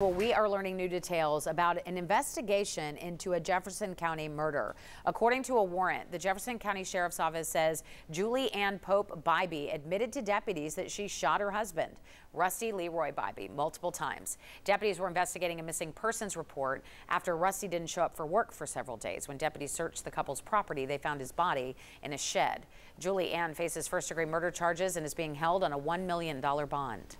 Well, we are learning new details about an investigation into a Jefferson County murder. According to a warrant, the Jefferson County Sheriff's Office says Julie Ann Pope Bybee admitted to deputies that she shot her husband, Rusty Leroy Bybee, multiple times. Deputies were investigating a missing persons report after Rusty didn't show up for work for several days. When deputies searched the couple's property, they found his body in a shed. Julie Ann faces first degree murder charges and is being held on a $1 million bond.